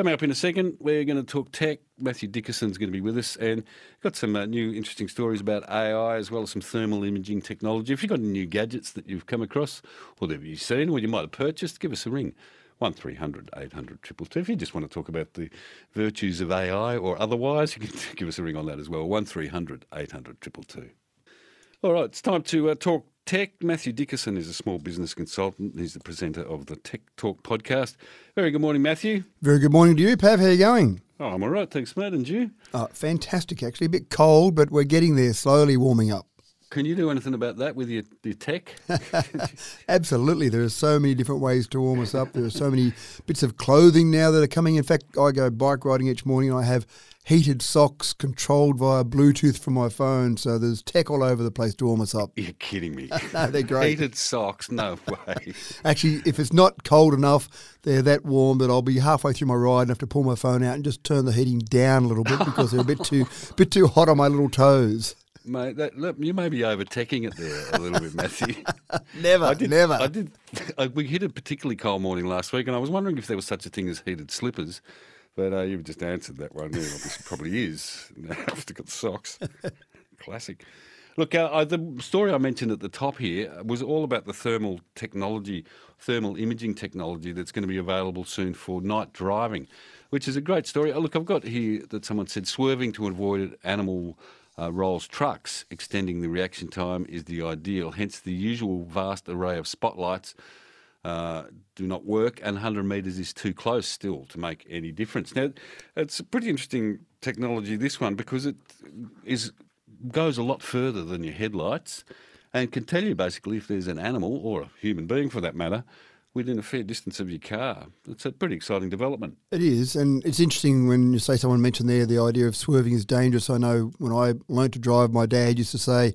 Coming up in a second, we're going to talk tech. Mathew Dickerson's going to be with us and got some uh, new interesting stories about AI as well as some thermal imaging technology. If you've got any new gadgets that you've come across or that you've seen or you might have purchased, give us a ring. 1300 800 If you just want to talk about the virtues of AI or otherwise, you can give us a ring on that as well. 1300 800 All right, it's time to uh, talk tech. Mathew Dickerson is a small business consultant. He's the presenter of the Tech Talk podcast. Very good morning, Mathew. Very good morning to you, Pav. How are you going? Oh, I'm all right, thanks, mate. And you? Uh, fantastic, actually. A bit cold, but we're getting there, slowly warming up. Can you do anything about that with your, your tech? Absolutely. There are so many different ways to warm us up. There are so many bits of clothing now that are coming. In fact, I go bike riding each morning and I have heated socks controlled via Bluetooth from my phone. So there's tech all over the place to warm us up. You're kidding me. no, they're great. Heated socks? No way. Actually, if it's not cold enough, they're that warm that I'll be halfway through my ride and have to pull my phone out and just turn the heating down a little bit because they're a bit too, bit too hot on my little toes. Mate, that, look, you may be overtaking it there a little bit, Mathew. never, I did, never. I did. I, we hit a particularly cold morning last week, and I was wondering if there was such a thing as heated slippers. But uh, you've just answered that one. There probably is. After got socks, classic. Look, uh, the story I mentioned at the top here was all about the thermal technology, thermal imaging technology that's going to be available soon for night driving, which is a great story. look, I've got here that someone said swerving to avoid animal uh, rolls trucks, extending the reaction time is the ideal. Hence, the usual vast array of spotlights uh, do not work, and 100 metres is too close still to make any difference. Now, it's a pretty interesting technology, this one, because it is goes a lot further than your headlights and can tell you basically if there's an animal, or a human being for that matter, within a fair distance of your car. It's a pretty exciting development. It is, and it's interesting when you say someone mentioned there the idea of swerving is dangerous. I know when I learned to drive, my dad used to say,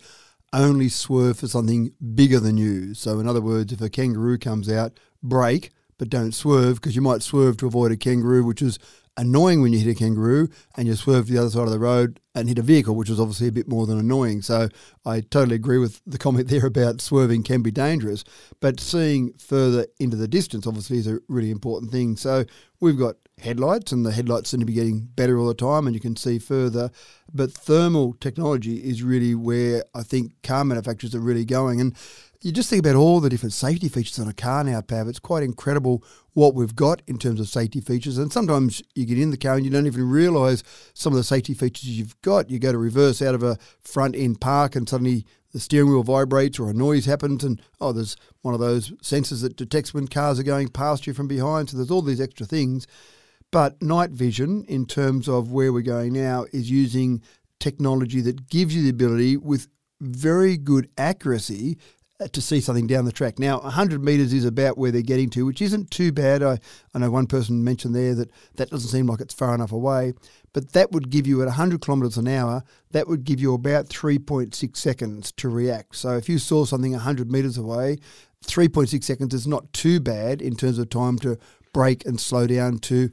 only swerve for something bigger than you. So, in other words, if a kangaroo comes out, brake, but don't swerve because you might swerve to avoid a kangaroo, which is annoying when you hit a kangaroo and you swerve to the other side of the road and hit a vehicle, which is obviously a bit more than annoying. So I totally agree with the comment there about swerving can be dangerous, but seeing further into the distance obviously is a really important thing. So we've got headlights, and the headlights seem to be getting better all the time, and you can see further. But thermal technology is really where I think car manufacturers are really going. And you just think about all the different safety features on a car now, Pav. It's quite incredible what we've got in terms of safety features. And sometimes you get in the car and you don't even realise some of the safety features you've got. You go to reverse out of a front end park and suddenly the steering wheel vibrates or a noise happens and oh there's one of those sensors that detects when cars are going past you from behind so there's all these extra things but night vision in terms of where we're going now is using technology that gives you the ability with very good accuracy Uh, to see something down the track. Now, 100 metres is about where they're getting to, which isn't too bad. I, I know one person mentioned there that that doesn't seem like it's far enough away, but that would give you at 100 kilometres an hour, that would give you about 3.6 seconds to react. So if you saw something 100 metres away, 3.6 seconds is not too bad in terms of time to brake and slow down to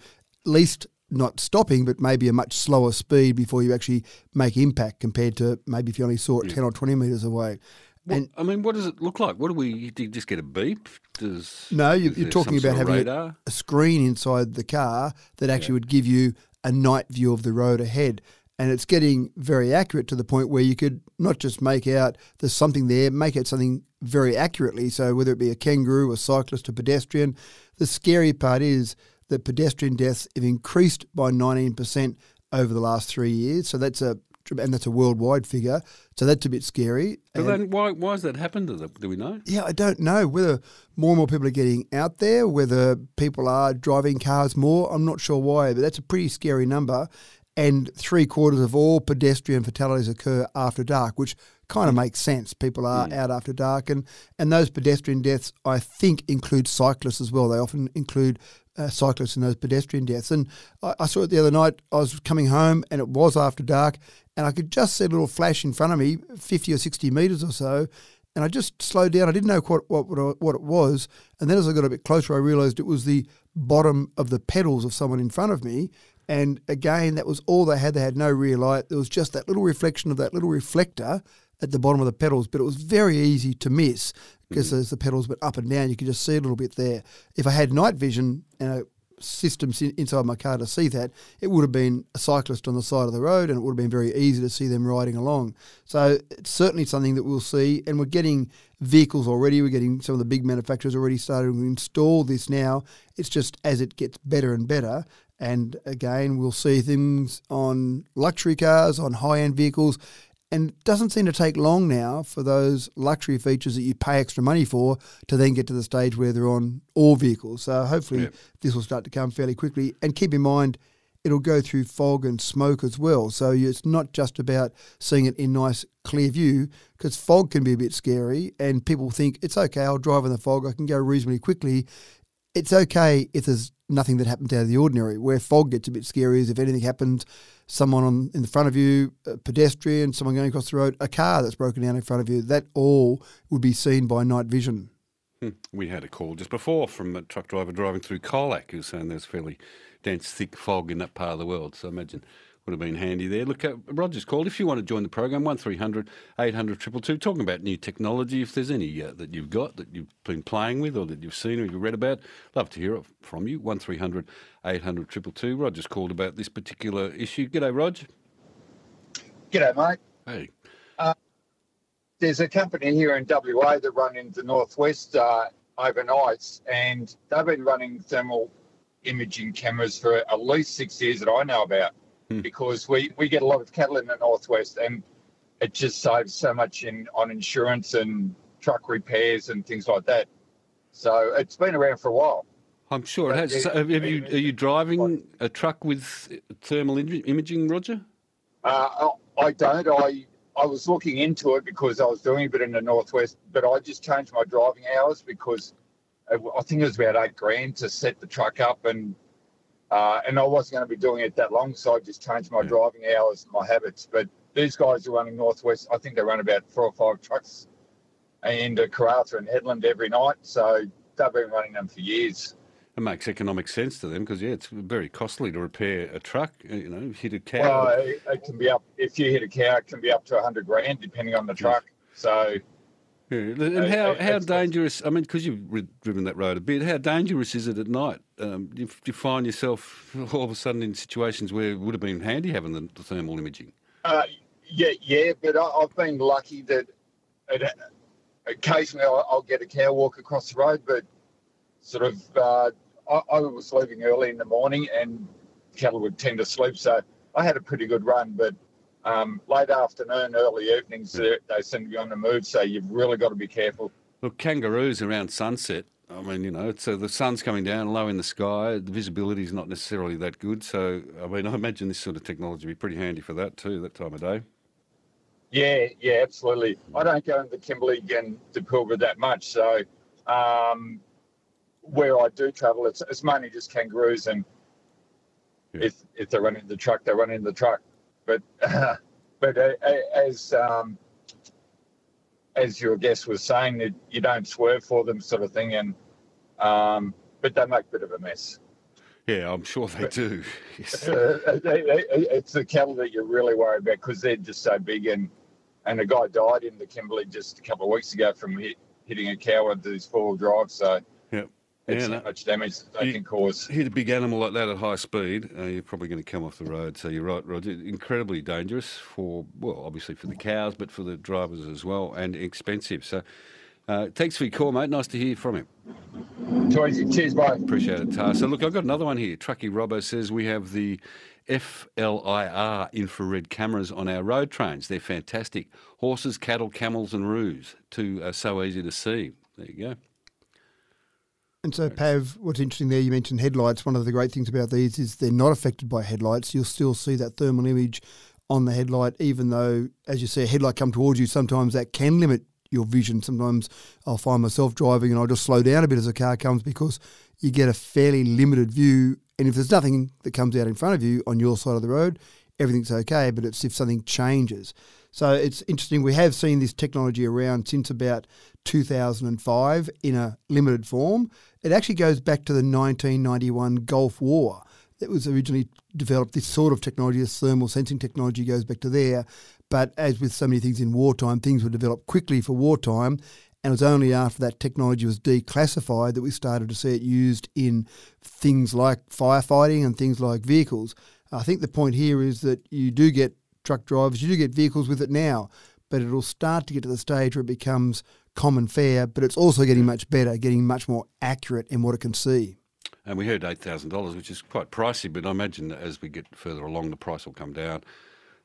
at least not stopping, but maybe a much slower speed before you actually make impact compared to maybe if you only saw it yeah. 10 or 20 metres away. What, and I mean, what does it look like? What do we? Do you just get a beep? Does no? You, are talking about having a, a, screen inside the car that actually yeah. would give you a night view of the road ahead, and it's getting very accurate to the point where you could not just make out there's something there, make it something very accurately. So whether it be a kangaroo, a cyclist, a pedestrian, the scary part is that pedestrian deaths have increased by 19% over the last three years. So that's a and that's a worldwide figure. So that's a bit scary. But then why, why has that happened? Do we know? Yeah, I don't know. Whether more and more people are getting out there, whether people are driving cars more, I'm not sure why, but that's a pretty scary number. And three quarters of all pedestrian fatalities occur after dark, which kind of makes sense. People are mm. out after dark, and, and those pedestrian deaths, I think, include cyclists as well. They often include uh, cyclists and those pedestrian deaths. And I, I, saw it the other night. I was coming home, and it was after dark, and I could just see a little flash in front of me, 50 or 60 metres or so. And I just slowed down. I didn't know what, what, what it was. And then as I got a bit closer, I realised it was the bottom of the pedals of someone in front of me. And again, that was all they had. They had no rear light. There was just that little reflection of that little reflector at the bottom of the pedals, but it was very easy to miss because mm-hmm. as the pedals went up and down, you could just see a little bit there. If I had night vision and a systems inside my car to see that, it would have been a cyclist on the side of the road and it would have been very easy to see them riding along. So it's certainly something that we'll see. And we're getting vehicles already, we're getting some of the big manufacturers already started to install this now. It's just as it gets better and better. And again, we'll see things on luxury cars, on high end vehicles, and it doesn't seem to take long now for those luxury features that you pay extra money for to then get to the stage where they're on all vehicles. So hopefully yep. this will start to come fairly quickly. And keep in mind, it'll go through fog and smoke as well. So it's not just about seeing it in nice clear view because fog can be a bit scary and people think it's okay, I'll drive in the fog, I can go reasonably quickly. It's okay if there's nothing that happens out of the ordinary. Where fog gets a bit scary is if anything happens, someone on in the front of you, a pedestrian, someone going across the road, a car that's broken down in front of you. That all would be seen by night vision. Hmm. We had a call just before from a truck driver driving through Colac who was saying there's fairly dense, thick fog in that part of the world. So imagine would have been handy there. Look, uh, Roger's called. If you want to join the program, 1300 800 222, talking about new technology. If there's any uh, that you've got that you've been playing with or that you've seen or you've read about, love to hear it from you. 1300 800 222. Roger's called about this particular issue. G'day, Rog. G'day, mate. Hey. Uh, there's a company here in WA that run in the northwest uh, overnights, and they've been running thermal imaging cameras for at least six years that I know about hmm. because we, we get a lot of cattle in the northwest and it just saves so much in on insurance and truck repairs and things like that. So it's been around for a while. I'm sure it has. So have you, are you driving a truck with thermal imaging, Roger? Uh, I don't. I I was looking into it because I was doing a bit in the northwest, but I just changed my driving hours because I think it was about eight grand to set the truck up and uh, and I wasn't going to be doing it that long, so I just changed my yeah. driving hours and my habits. But these guys are running Northwest. I think they run about four or five trucks and uh, Karratha and Hedland every night. So they've been running them for years. It makes economic sense to them because yeah, it's very costly to repair a truck. You know, hit a cow. Well, it, it can be up if you hit a cow, it can be up to hundred grand depending on the truck. So yeah. And how, how dangerous, I mean, because you've driven that road a bit, how dangerous is it at night? Um, do, you, you, find yourself all of a sudden in situations where it would have been handy having the, the thermal imaging? Uh, yeah, yeah, but I, have been lucky that it, occasionally I'll, I'll, get a cow walk across the road, but sort of uh, I, I was leaving early in the morning and cattle would tend to sleep, so I had a pretty good run, but um, late afternoon, early evenings, yeah. they seem to be on the move. So you've really got to be careful. Look, kangaroos around sunset. I mean, you know, so the sun's coming down low in the sky. The visibility is not necessarily that good. So, I mean, I imagine this sort of technology would be pretty handy for that too, that time of day. Yeah, yeah, absolutely. I don't go into Kimberley and to Pilbara that much. So, um, where I do travel, it's, it's mainly just kangaroos. And yeah. if, if they run in the truck, they run in the truck. But uh, but uh, as um, as your guest was saying, that you don't swerve for them, sort of thing, and um, but they make a bit of a mess. Yeah, I'm sure they do. yes. uh, they, they, it's the cattle that you're really worried about because they're just so big, and and a guy died in the Kimberley just a couple of weeks ago from hit, hitting a cow with his four-wheel drive. So it's yeah, how much damage they you, can cause. Hit a big animal like that at high speed, uh, you're probably going to come off the road. So you're right, Roger. Incredibly dangerous for, well, obviously for the cows, but for the drivers as well, and expensive. So uh, thanks for your call, mate. Nice to hear from him. Cheers, bye. Appreciate it, Tar. So look, I've got another one here. Trucky Robbo says we have the FLIR infrared cameras on our road trains. They're fantastic. Horses, cattle, camels, and roos. Too uh, so easy to see. There you go. And so, Pav, what's interesting there, you mentioned headlights. One of the great things about these is they're not affected by headlights. You'll still see that thermal image on the headlight, even though, as you see, a headlight come towards you, sometimes that can limit your vision. Sometimes I'll find myself driving and I'll just slow down a bit as a car comes because you get a fairly limited view. And if there's nothing that comes out in front of you on your side of the road, everything's okay. But it's if something changes. So it's interesting. We have seen this technology around since about 2005 in a limited form. It actually goes back to the 1991 Gulf War. That was originally developed. This sort of technology, this thermal sensing technology, goes back to there. But as with so many things in wartime, things were developed quickly for wartime, And it was only after that technology was declassified that we started to see it used in things like firefighting and things like vehicles. I think the point here is that you do get truck drivers, you do get vehicles with it now, but it'll start to get to the stage where it becomes common fare, but it's also getting much better, getting much more accurate in what it can see. And we heard $8,000, which is quite pricey, but I imagine that as we get further along, the price will come down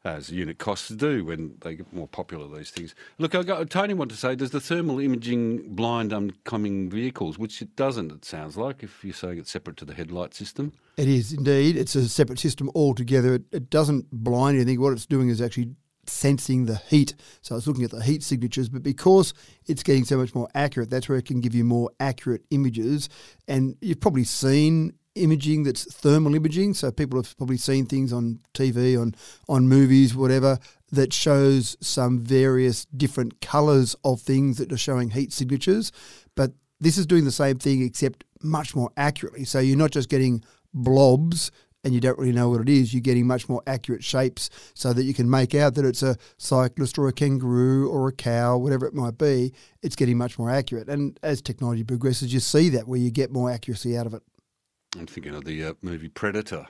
as unit costs do when they get more popular, these things. Look, I got, Tony wanted to say, does the thermal imaging blind oncoming vehicles, which it doesn't, it sounds like, if you're saying it's separate to the headlight system? It is indeed. It's a separate system altogether. It, it doesn't blind anything. What it's doing is actually sensing the heat. So it's looking at the heat signatures, but because it's getting so much more accurate, that's where it can give you more accurate images. And you've probably seen imaging that's thermal imaging. So people have probably seen things on TV, on on movies, whatever, that shows some various different colours of things that are showing heat signatures. But this is doing the same thing except much more accurately. So you're not just getting blobs and you don't really know what it is, you're getting much more accurate shapes so that you can make out that it's a cyclist or a kangaroo or a cow, whatever it might be. It's getting much more accurate. And as technology progresses, you see that where you get more accuracy out of it. I'm thinking of the uh, movie Predator.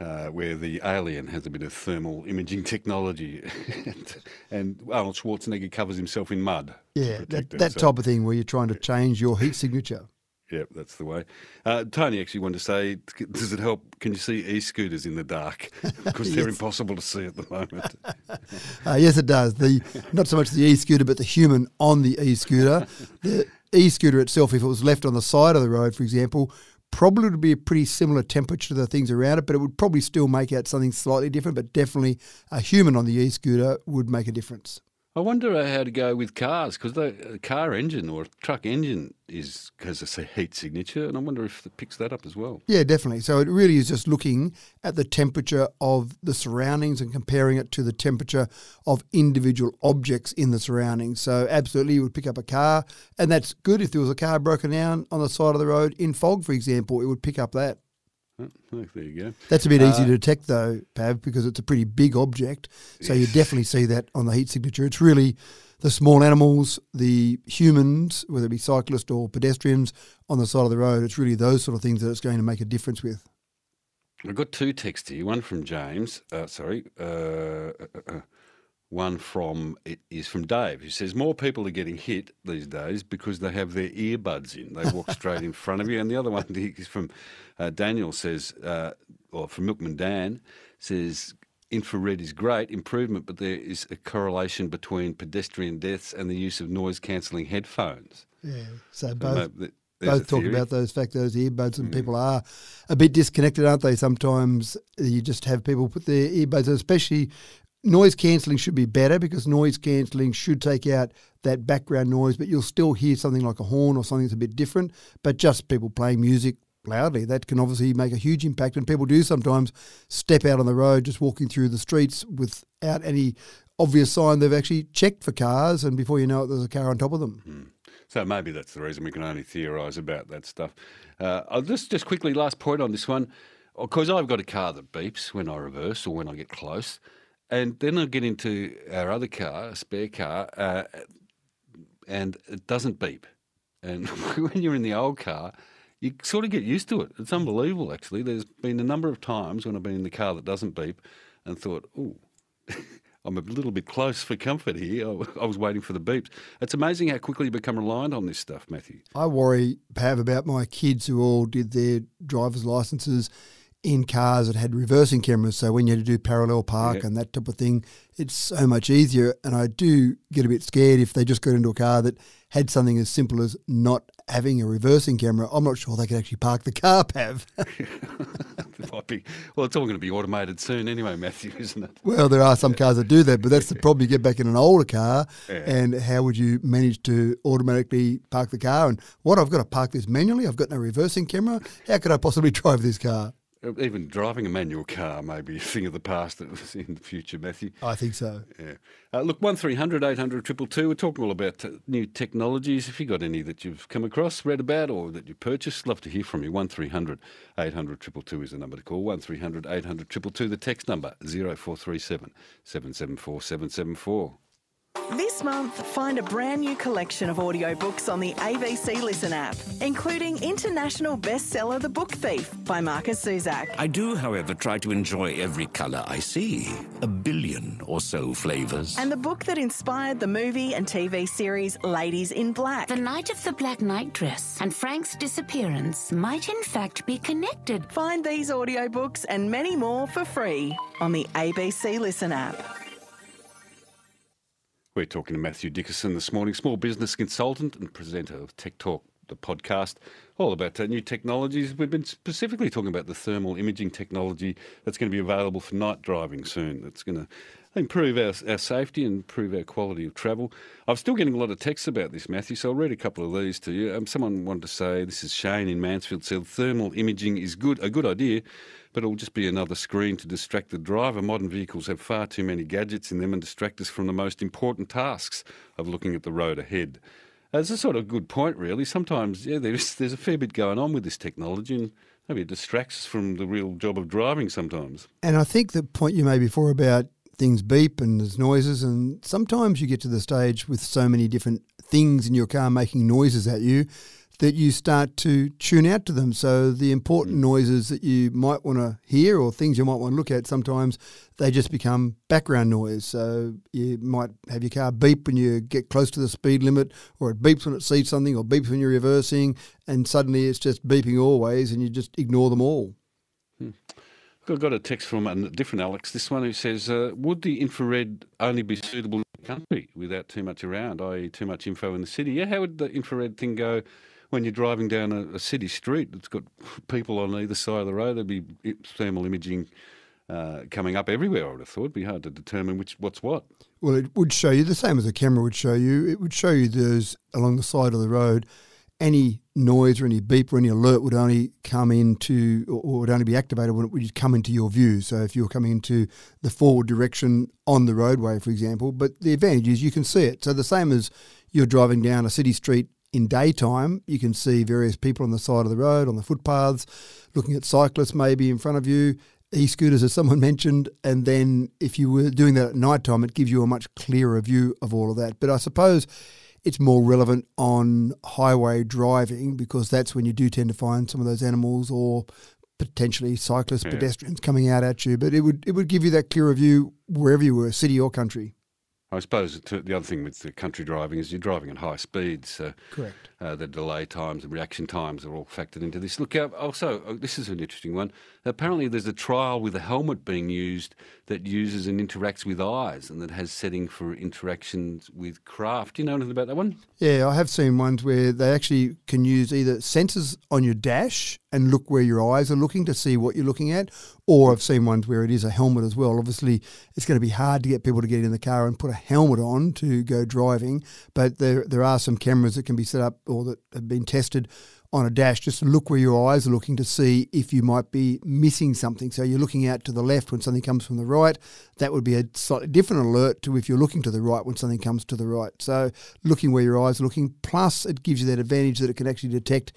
Uh, where the alien has a bit of thermal imaging technology, and, and, Arnold Schwarzenegger covers himself in mud. Yeah, that, that so. type of thing where you're trying to change your heat signature. Yep, that's the way. Uh, Tony actually wanted to say, does it help? Can you see e-scooters in the dark? Because they're yes. impossible to see at the moment. uh, yes, it does. The not so much the e-scooter, but the human on the e-scooter. The e-scooter itself, if it was left on the side of the road, for example, probably would be a pretty similar temperature to the things around it, but it would probably still make out something slightly different. But definitely a human on the e scooter would make a difference. I wonder how to go with cars because the uh, car engine or a truck engine is has a heat signature, and I wonder if it picks that up as well. Yeah, definitely. So it really is just looking at the temperature of the surroundings and comparing it to the temperature of individual objects in the surroundings. So absolutely, you would pick up a car, and that's good if there was a car broken down on the side of the road in fog, for example. It would pick up that. Oh, there you go. That's a bit uh, easy to detect, though, Pav, because it's a pretty big object. So yes. you definitely see that on the heat signature. It's really the small animals, the humans, whether it be cyclists or pedestrians on the side of the road. It's really those sort of things that it's going to make a difference with. I've got two texts here. One from James. Uh, sorry. Uh, uh, uh one from it is from Dave, who says more people are getting hit these days because they have their earbuds in. They walk straight in front of you. And the other one is from uh, Daniel says, uh, or from Milkman Dan says, infrared is great improvement, but there is a correlation between pedestrian deaths and the use of noise cancelling headphones. Yeah, so both. both talk about those fact those earbuds and mm. people are a bit disconnected aren't they sometimes you just have people put their earbuds especially noise cancelling should be better because noise cancelling should take out that background noise, but you'll still hear something like a horn or something that's a bit different. But just people playing music loudly, that can obviously make a huge impact. And people do sometimes step out on the road just walking through the streets without any obvious sign they've actually checked for cars, and before you know it, there's a car on top of them. Mm. So maybe that's the reason we can only theorise about that stuff. Uh, I'll just just quickly last point on this one, because I've got a car that beeps when I reverse or when I get close. And then I get into our other car, a spare car, uh, and it doesn't beep. And when you're in the old car, you sort of get used to it. It's unbelievable, actually. There's been a number of times when I've been in the car that doesn't beep and thought, oh, I'm a little bit close for comfort here. I was waiting for the beeps. It's amazing how quickly you become reliant on this stuff, Mathew. I worry, Pav, about my kids who all did their driver's licenses in cars that had reversing cameras. So when you had to do parallel park yeah. and that type of thing, it's so much easier. And I do get a bit scared if they just got into a car that had something as simple as not having a reversing camera. I'm not sure they could actually park the car, Pav. might be, well, it's all going to be automated soon anyway, Mathew, isn't it? Well, there are some cars that do that, but that's the problem. You get back in an older car, yeah. and how would you manage to automatically park the car? And what, I've got to park this manually? I've got no reversing camera? How could I possibly drive this car? Even driving a manual car may be a thing of the past that was in the future, Mathew. I think so. Yeah. Uh, look, 1300 800 222, we're talking all about uh, new technologies. If you've got any that you've come across, read about, or that you purchased, love to hear from you. 1300 800 222 is the number to call. 1300 800 222, the text number 0437 774 774. This month, find a brand new collection of audiobooks on the ABC Listen app, including international bestseller The Book Thief by Markus Zusak. I do, however, try to enjoy every colour I see. A billion or so flavours. And the book that inspired the movie and TV series Ladies in Black. The night of the black night dress and Frank's disappearance might in fact be connected. Find these audiobooks and many more for free on the ABC Listen app. We're talking to Mathew Dickerson this morning, small business consultant and presenter of Tech Talk, the podcast, all about new technologies. We've been specifically talking about the thermal imaging technology that's going to be available for night driving soon. That's going to improve our, our safety and improve our quality of travel. I'm still getting a lot of texts about this, Mathew, so I'll read a couple of these to you. Um, someone wanted to say, this is Shane in Mansfield, said thermal imaging is good, a good idea, but it'll just be another screen to distract the driver. Modern vehicles have far too many gadgets in them and distract us from the most important tasks of looking at the road ahead. That's a sort of good point, really. Sometimes, yeah, there's, there's a fair bit going on with this technology, and maybe it distracts us from the real job of driving sometimes. And I think the point you made before about things beep and there's noises, and sometimes you get to the stage with so many different things in your car making noises at you that you start to tune out to them. So the important noises that you might want to hear or things you might want to look at, sometimes they just become background noise. So you might have your car beep when you get close to the speed limit, or it beeps when it sees something, or beeps when you're reversing, and suddenly it's just beeping always, and you just ignore them all. Hmm. I got a text from a different Alex, this one who says, uh, Would the infrared only be suitable in the country without too much around, i.e., too much info in the city? Yeah, how would the infrared thing go when you're driving down a, a city street that's got people on either side of the road? There'd be thermal imaging uh, coming up everywhere, I would have thought. It'd be hard to determine which what's what. Well, it would show you the same as a camera would show you. It would show you those along the side of the road any noise or any beep or any alert would only come into or would only be activated when it would come into your view. So if you're coming into the forward direction on the roadway, for example, but the advantage is you can see it. So the same as you're driving down a city street in daytime, you can see various people on the side of the road, on the footpaths, looking at cyclists maybe in front of you, e-scooters as someone mentioned, and then if you were doing that at night time, it gives you a much clearer view of all of that. But I suppose it's more relevant on highway driving because that's when you do tend to find some of those animals or potentially cyclists, yeah. pedestrians coming out at you. But it would it would give you that clearer view wherever you were, city or country. I suppose the other thing with the country driving is you're driving at high speeds. So Correct. Uh, the delay times and reaction times are all factored into this. Look, uh, also, uh, this is an interesting one. Apparently, there's a trial with a helmet being used that uses and interacts with eyes and that has setting for interactions with craft. Do you know anything about that one? Yeah, I have seen ones where they actually can use either sensors on your dash and look where your eyes are looking to see what you're looking at, or I've seen ones where it is a helmet as well. Obviously, it's going to be hard to get people to get in the car and put a helmet on to go driving, but there there are some cameras that can be set up or that have been tested on a dash, just look where your eyes are looking to see if you might be missing something. So you're looking out to the left when something comes from the right. That would be a slightly different alert to if you're looking to the right when something comes to the right. So looking where your eyes are looking, plus it gives you that advantage that it can actually detect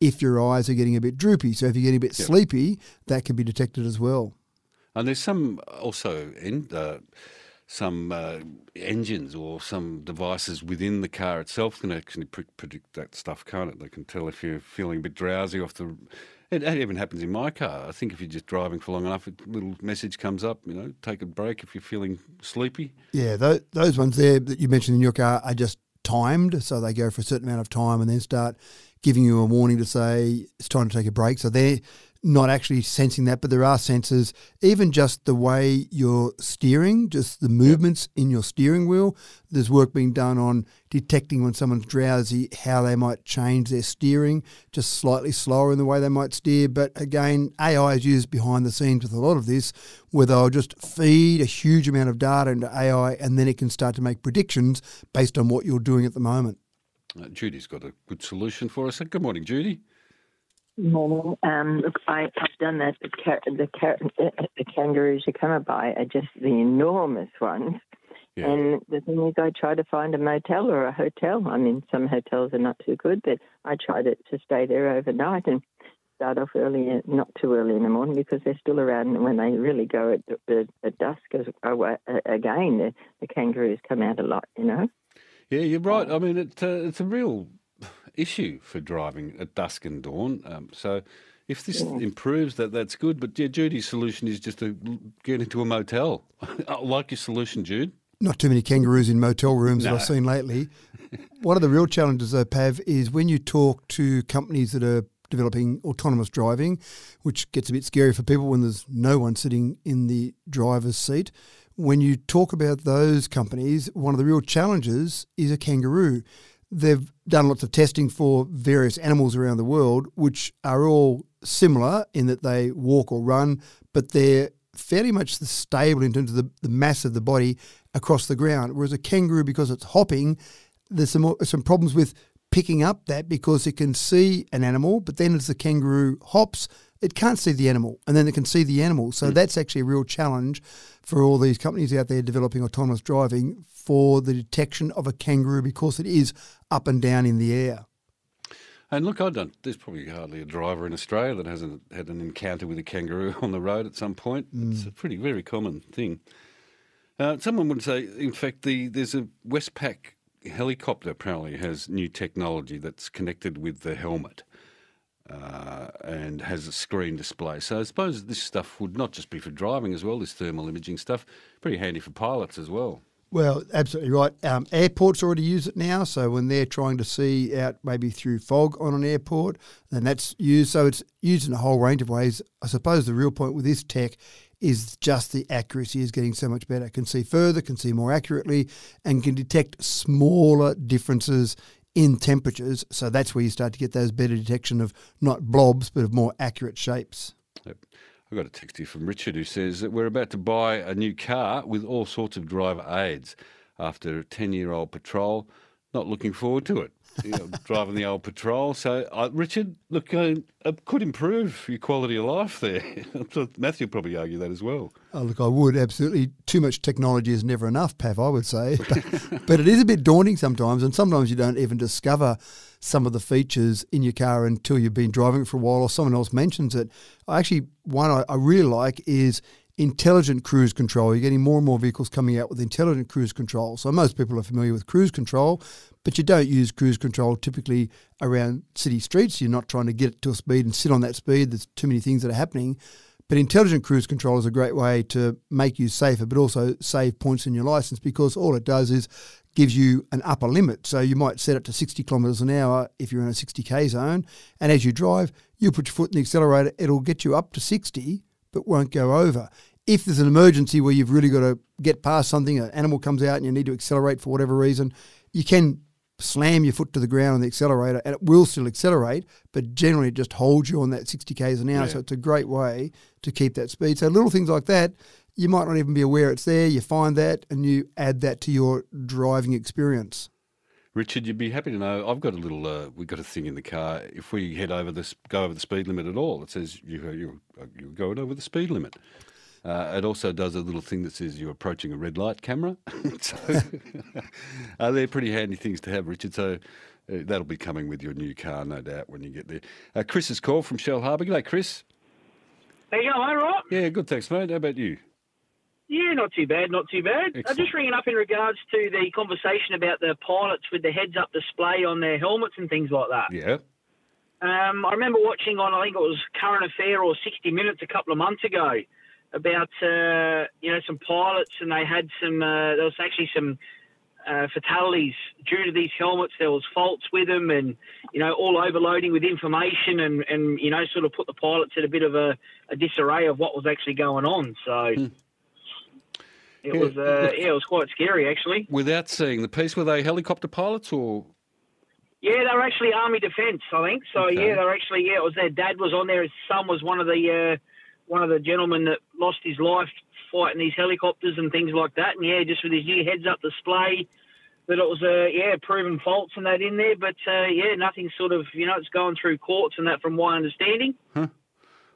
if your eyes are getting a bit droopy. So if you're getting a bit yep. sleepy, that can be detected as well. And there's some also in. Uh, some uh, engines or some devices within the car itself can actually pre- predict that stuff, can't it? They can tell if you're feeling a bit drowsy off the. It, it even happens in my car. I think if you're just driving for long enough, a little message comes up. You know, take a break if you're feeling sleepy. Yeah, those, those ones there that you mentioned in your car are just timed, so they go for a certain amount of time and then start giving you a warning to say it's time to take a break. So they're not actually sensing that, but there are sensors, even just the way you're steering, just the movements yep. in your steering wheel. There's work being done on detecting when someone's drowsy, how they might change their steering, just slightly slower in the way they might steer. But again, AI is used behind the scenes with a lot of this, where they'll just feed a huge amount of data into AI and then it can start to make predictions based on what you're doing at the moment. Uh, Judy's got a good solution for us. Good morning, Judy. Morning. Um, look, I, have done that. The, car, the, car, the kangaroos you come by are just the enormous ones. Yeah. And the thing is, I try to find a motel or a hotel. I mean, some hotels are not too good, but I try to, to stay there overnight. And start off early, not too early in the morning, because they're still around when they really go at, at, at dusk. As, uh, again, the, the kangaroos come out a lot, you know. Yeah, you're right. I mean, it, uh, it's a real issue for driving at dusk and dawn. Um, so if this yeah. improves that, that's good. But yeah, Judy's solution is just to get into a motel. I like your solution, Jude. Not too many kangaroos in motel rooms no. that I've seen lately. One of the real challenges, though, Pav, is when you talk to companies that are developing autonomous driving, which gets a bit scary for people when there's no one sitting in the driver's seat. When you talk about those companies, one of the real challenges is a kangaroo. They've done lots of testing for various animals around the world, which are all similar in that they walk or run, but they're fairly much stable in terms of the, the mass of the body across the ground. Whereas a kangaroo, because it's hopping, there's some some problems with picking up that because it can see an animal, but then as the kangaroo hops, it can't see the animal, and then it can see the animal. So mm. that's actually a real challenge for all these companies out there developing autonomous driving for the detection of a kangaroo because it is up and down in the air. And look, I don't. There's probably hardly a driver in Australia that hasn't had an encounter with a kangaroo on the road at some point. Mm. It's a pretty very common thing. Uh, someone would say, in fact, the there's a Westpac helicopter apparently has new technology that's connected with the helmet. Uh, and has a screen display. So I suppose this stuff would not just be for driving as well, this thermal imaging stuff, pretty handy for pilots as well. Well, absolutely right. Um, airports already use it now. So when they're trying to see out maybe through fog on an airport, then that's used. So it's used in a whole range of ways. I suppose the real point with this tech is just the accuracy is getting so much better. It can see further, can see more accurately, and can detect smaller differences in temperatures. So that's where you start to get those better detection of not blobs, but of more accurate shapes. Yep. I've got a text here from Richard who says that we're about to buy a new car with all sorts of driver aids after a 10 year old patrol. Not looking forward to it you know, driving the old patrol. So, uh, Richard, look, uh, it could improve your quality of life there. Mathew probably argue that as well. Oh, look, I would absolutely. Too much technology is never enough, Pav. I would say, but, but it is a bit daunting sometimes, and sometimes you don't even discover some of the features in your car until you've been driving it for a while, or someone else mentions it. Actually, one I, I really like is intelligent cruise control. You're getting more and more vehicles coming out with intelligent cruise control. So most people are familiar with cruise control, but you don't use cruise control typically around city streets. You're not trying to get it to a speed and sit on that speed. There's too many things that are happening. But intelligent cruise control is a great way to make you safer, but also save points in your license because all it does is gives you an upper limit. So you might set it to 60 kilometres an hour if you're in a 60k zone, and as you drive, you put your foot in the accelerator, it'll get you up to 60 but won't go over. If there's an emergency where you've really got to get past something, an animal comes out and you need to accelerate for whatever reason, you can slam your foot to the ground on the accelerator and it will still accelerate, but generally it just holds you on that 60 k's an hour. Yeah. So it's a great way to keep that speed. So little things like that, you might not even be aware it's there. You find that and you add that to your driving experience. Richard, you'd be happy to know I've got a little. Uh, we've got a thing in the car. If we head over this, go over the speed limit at all, it says you you you're going over the speed limit. Uh, it also does a little thing that says you're approaching a red light camera. so uh, they're pretty handy things to have, Richard. So uh, that'll be coming with your new car, no doubt, when you get there. Uh, Chris is called from Shellharbour. G'day, Chris. There you going, right? Yeah, good, thanks, mate. How about you? Yeah, not too bad, not too bad. I'm just ringing up in regards to the conversation about the pilots with the heads-up display on their helmets and things like that. Yeah. Um, I remember watching on, I think it was Current Affair or 60 Minutes a couple of months ago about, uh, you know, some pilots and they had some, uh, there was actually some uh, fatalities due to these helmets. There was faults with them and, you know, all overloading with information and, and you know, sort of put the pilots in a bit of a, a disarray of what was actually going on. So... Hmm it was uh, yeah, it was quite scary actually. Without seeing the piece, were they helicopter pilots or? Yeah, they were actually Army Defence, I think. So okay. yeah, they were actually yeah. It was their dad was on there. His son was one of the uh, one of the gentlemen that lost his life fighting these helicopters and things like that. And yeah, just with his new heads up display, that it was uh, yeah proven faults and that in there. But uh, yeah, nothing sort of you know it's going through courts and that from my understanding. Huh.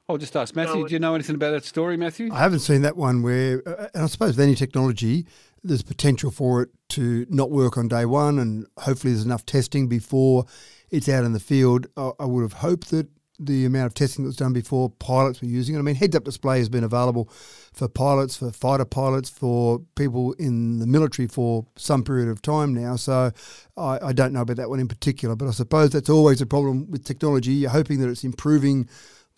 I'll just ask Mathew. So, do you know anything about that story, Mathew? I haven't seen that one where, uh, and I suppose with any technology, there's potential for it to not work on day one, and hopefully there's enough testing before it's out in the field. I, I would have hoped that the amount of testing that was done before pilots were using it. I mean, heads up display has been available for pilots, for fighter pilots, for people in the military for some period of time now. So I, I don't know about that one in particular, but I suppose that's always a problem with technology. You're hoping that it's improving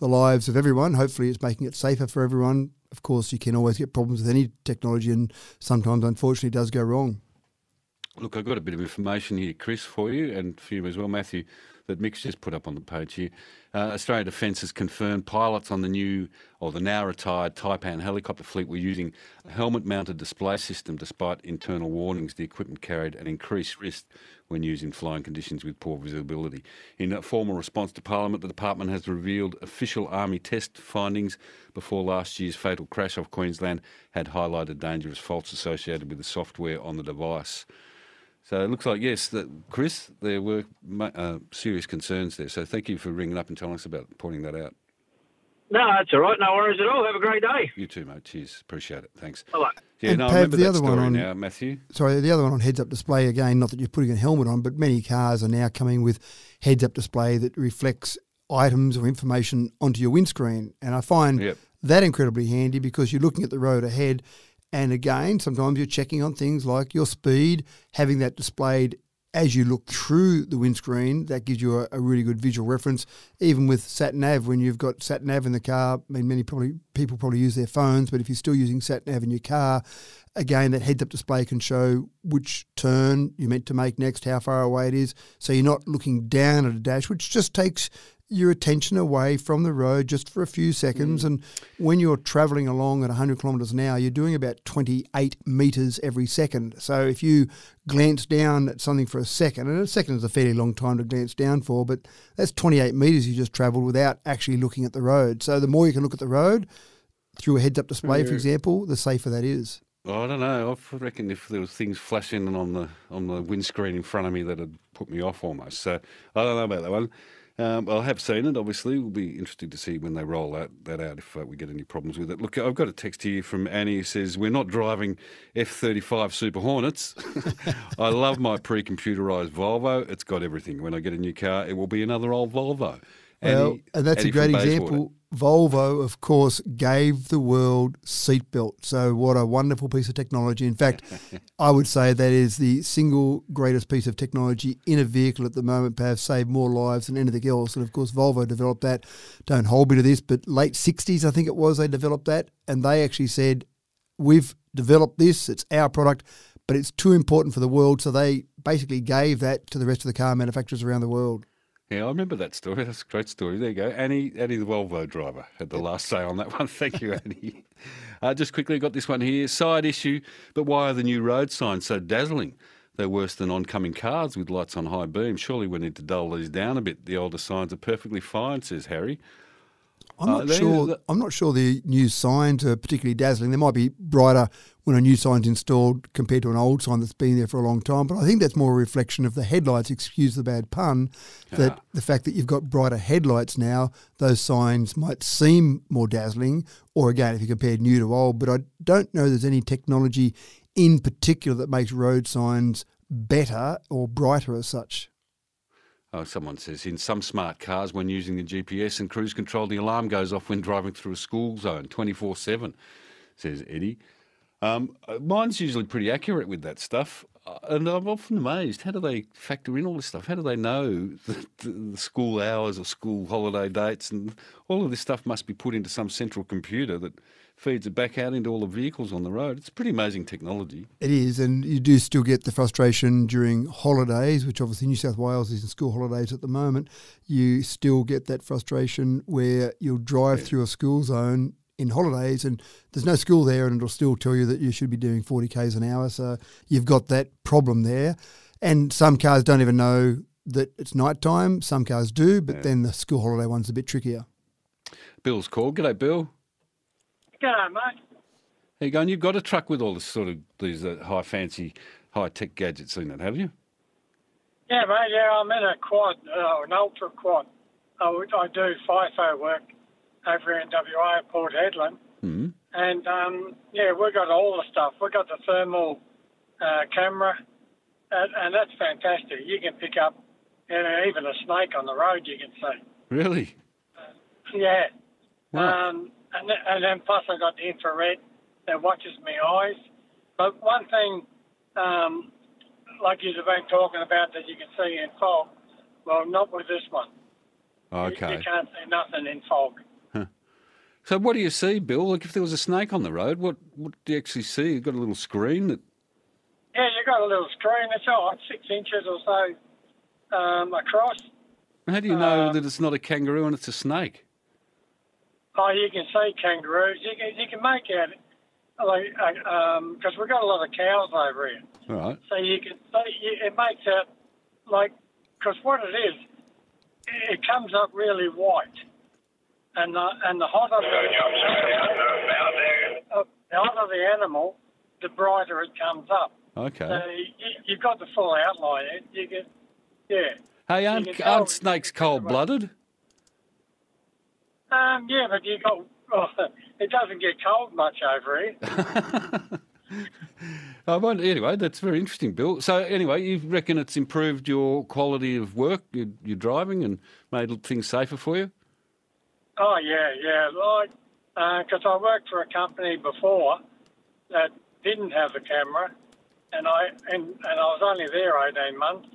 the lives of everyone. Hopefully, it's making it safer for everyone. Of course, you can always get problems with any technology, and sometimes, unfortunately, does go wrong. Look, I've got a bit of information here, Chris, for you and for you as well, Mathew, that Mick's just put up on the page here. Uh, Australia Defence has confirmed pilots on the new or the now retired Taipan helicopter fleet were using a helmet mounted display system despite internal warnings the equipment carried an increased risk when used in flying conditions with poor visibility. In a formal response to Parliament, the department has revealed official Army test findings before last year's fatal crash off Queensland had highlighted dangerous faults associated with the software on the device. So it looks like, yes, that Chris, there were uh, serious concerns there. So thank you for ringing up and telling us about pointing that out. No, that's all right. No worries at all. Have a great day. You too, mate. Cheers. Appreciate it. Thanks. Bye. Yeah, And no, I remember the that other story one on- now, Mathew. Sorry, the other one on heads up display again. Not that you're putting a helmet on, but many cars are now coming with heads up display that reflects items or information onto your windscreen, and I find Yep. that incredibly handy because you're looking at the road ahead, and again, sometimes you're checking on things like your speed, having that displayed as you look through the windscreen, that gives you a, a really good visual reference. Even with sat nav, when you've got sat nav in the car, I mean, many probably people probably use their phones, but if you're still using sat nav in your car, again, that heads up display can show which turn you're meant to make next, how far away it is. So you're not looking down at a dash, which just takes your attention away from the road just for a few seconds. Mm. And when you're traveling along at 100 kilometres an hour, you're doing about 28 metres every second. So if you glance down at something for a second, and a second is a fairly long time to glance down for, but that's 28 metres you just travelled without actually looking at the road. So the more you can look at the road through a heads up display, for example, the safer that is. I don't know. I reckon if there was things flashing on the on the windscreen in front of me, that'd put me off almost. So I don't know about that one. Um, I have seen it. Obviously, we'll be interested to see when they roll that that out if uh, we get any problems with it. Look, I've got a text here from Annie who says we're not driving F thirty five Super Hornets. I love my pre computerized Volvo. It's got everything. When I get a new car, it will be another old Volvo. Well, and that's a great example. Volvo, of course, gave the world seatbelt. So what a wonderful piece of technology. In fact, I would say that is the single greatest piece of technology in a vehicle at the moment, perhaps saved more lives than anything else. And of course, Volvo developed that. Don't hold me to this, but late 60s, I think it was, they developed that. And they actually said, we've developed this, it's our product, but it's too important for the world. So they basically gave that to the rest of the car manufacturers around the world. Yeah, I remember that story. That's a great story. There you go. Annie, Annie the Volvo driver, had the last say on that one. Thank you, Annie. Uh, just quickly, got this one here. Side issue, but why are the new road signs so dazzling? They're worse than oncoming cars with lights on high beam. Surely we need to dull these down a bit. The older signs are perfectly fine, says Harry. I'm Uh, not they- sure. the- I'm not sure the new signs are particularly dazzling. They might be brighter when a new sign's installed compared to an old sign that's been there for a long time. But I think that's more a reflection of the headlights. Excuse the bad pun. That the fact that you've got brighter headlights now, those signs might seem more dazzling. Or again, if you compare new to old, but I don't know there's any technology in particular that makes road signs better or brighter as such. Oh, someone says in some smart cars, when using the GPS and cruise control, the alarm goes off when driving through a school zone 24 7, says Eddie. Um, uh, mine's usually pretty accurate with that stuff. uh, And I'm often amazed. How do they factor in all this stuff? How do they know the, the, the school hours or school holiday dates? And all of this stuff must be put into some central computer that feeds it back out into all the vehicles on the road. It's pretty amazing technology. It is, and you do still get the frustration during holidays, which obviously New South Wales is in school holidays at the moment. You still get that frustration where you'll drive through a school zone in holidays and there's no school there and it'll still tell you that you should be doing 40 k's an hour. So you've got that problem there. And some cars don't even know that it's night time. Some cars do, but then the school holiday one's a bit trickier. Bill's called. G'day, Bill. G'day, mate. How you going? You've got a truck with all this sort of these uh, high fancy, high tech gadgets in it, have you? Yeah, mate. Yeah, I'm in a quad, uh, an ultra quad. I, I do FIFO work over in WA at Port Hedland, Hmm. and um, yeah, we've got all the stuff. We've got the thermal uh, camera, and, and that's fantastic. You can pick up, you know, even a snake on the road. You can see. Really? Yeah. Right. Um, and, th- and then plus I got the infrared that watches my eyes. But one thing, um, like you've been talking about that you can see in fog, well, not with this one. Okay. You, can't see nothing in fog. So what do you see, Bill? Like if there was a snake on the road, what what do you actually see? You've got a little screen that. Yeah, you've got a little screen. It's all six inches or so um, across. How do you know Um, that it's not a kangaroo and it's a snake? Oh, you can see kangaroos. You can you can make out like because we've got a lot of cows over here. All right. So you can see it makes it like because what it is, it comes up really white, and the and the hotter the, uh, the hotter the animal, the brighter it comes up. Okay. So you, you've got the full outline. You can, yeah. Hey, you aren't, aren't snakes cold blooded? Um, yeah, but you got. Well, it doesn't get cold much over here. I wonder, anyway, that's very interesting, Bill. So, anyway, you reckon it's improved your quality of work, your, your driving, and made things safer for you? Oh yeah, yeah. Like, because I worked for a company before that didn't have a camera, and I and, and I was only there eighteen months,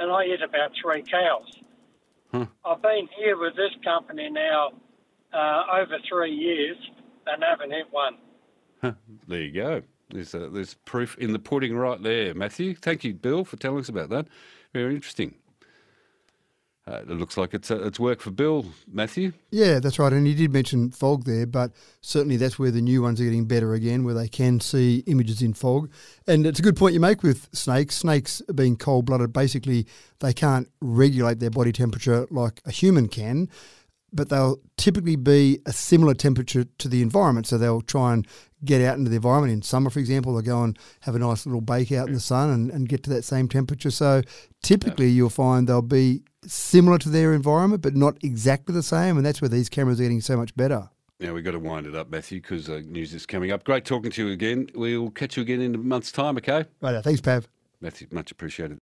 and I hit about three cows. Huh. I've been here with this company now uh, over three years and haven't hit one. There you go. There's, uh, there's proof in the pudding right there, Mathew. Thank you, Bill, for telling us about that. Very interesting. Uh, it looks like it's, uh, it's work for Bill, Mathew. Yeah, that's right. And you did mention fog there, but certainly that's where the new ones are getting better again, where they can see images in fog. And it's a good point you make with snakes. Snakes being cold blooded, basically, they can't regulate their body temperature like a human can, but they'll typically be a similar temperature to the environment. So they'll try and get out into the environment. In summer, for example, they'll go and have a nice little bake out in the sun and, and get to that same temperature. So typically you'll find they'll be similar to their environment, but not exactly the same. And that's where these cameras are getting so much better. Now, we've got to wind it up, Mathew, because uh, news is coming up. Great talking to you again. We'll catch you again in a month's time, okay? Right, thanks, Pav. Mathew, much appreciated.